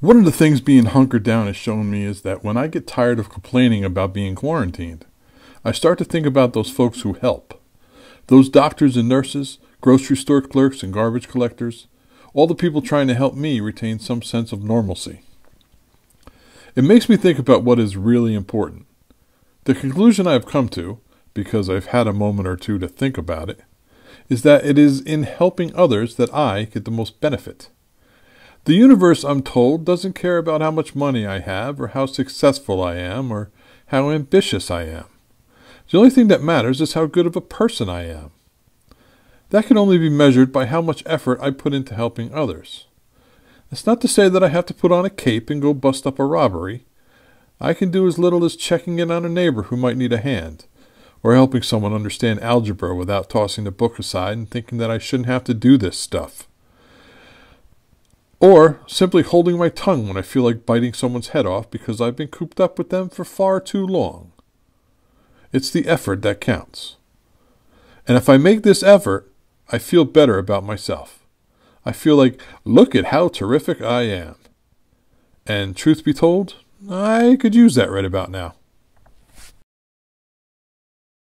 One of the things being hunkered down has shown me is that when I get tired of complaining about being quarantined, I start to think about those folks who help. Those doctors and nurses, grocery store clerks and garbage collectors, all the people trying to help me retain some sense of normalcy. It makes me think about what is really important. The conclusion I have come to, because I've had a moment or two to think about it, is that it is in helping others that I get the most benefit. The universe, I'm told, doesn't care about how much money I have, or how successful I am, or how ambitious I am. The only thing that matters is how good of a person I am. That can only be measured by how much effort I put into helping others. It's not to say that I have to put on a cape and go bust up a robbery. I can do as little as checking in on a neighbor who might need a hand, or helping someone understand algebra without tossing the book aside and thinking that I shouldn't have to do this stuff. Or simply holding my tongue when I feel like biting someone's head off because I've been cooped up with them for far too long. It's the effort that counts. And if I make this effort, I feel better about myself. I feel like, look at how terrific I am. And truth be told, I could use that right about now.